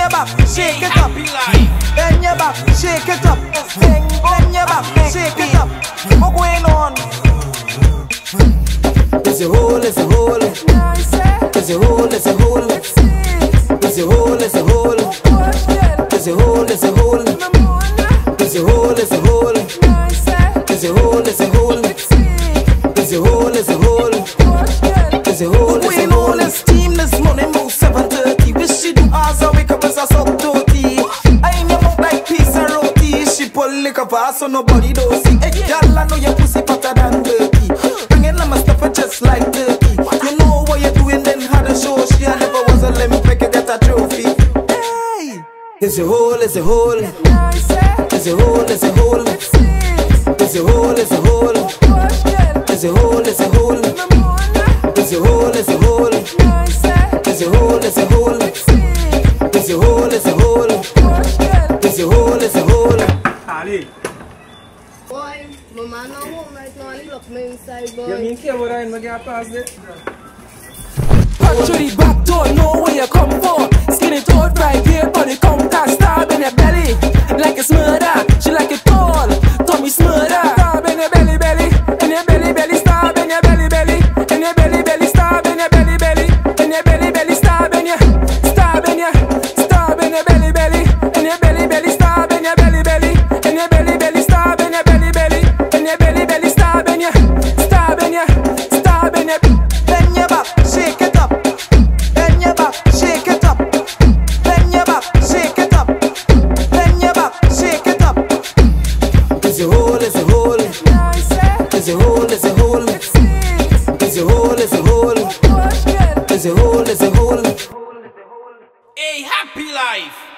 your back, shake it up. Bend your back, shake it up. Bend, bend your back, shake it up. What going on? It's a hole, it's a hole. It's a hole, it's a hole. It's a hole, it's a hole. It's a hole, it's a hole. It's a hole, it's a hole. It's a hole, it's a hole. It's a hole, it's a hole. It's a hole, it's a Queen all hole. this morning move 7.30 Wish cover so nobody don't see. Hey, y'all, know your pussy fatter than dirty. Bringing them a just like dirty. You know what you're doing, then how to show she I never was a lemon picker, get a trophy. Hey, there's a hole, it's a hole. It's a hole, it's a hole. It's a hole, it's a hole. It's a hole, it's a hole. It's a hole, it's a hole. It's a hole, it's a hole. There's a hole, there's a hole. There's a hole, there's a hole. Ali, Boy, my man not home right now. He lock me inside, boy. you mean cable line we get past it? Back to the back door, know as a whole, as a whole, as a whole, as a whole, as a whole, as a whole. A happy life.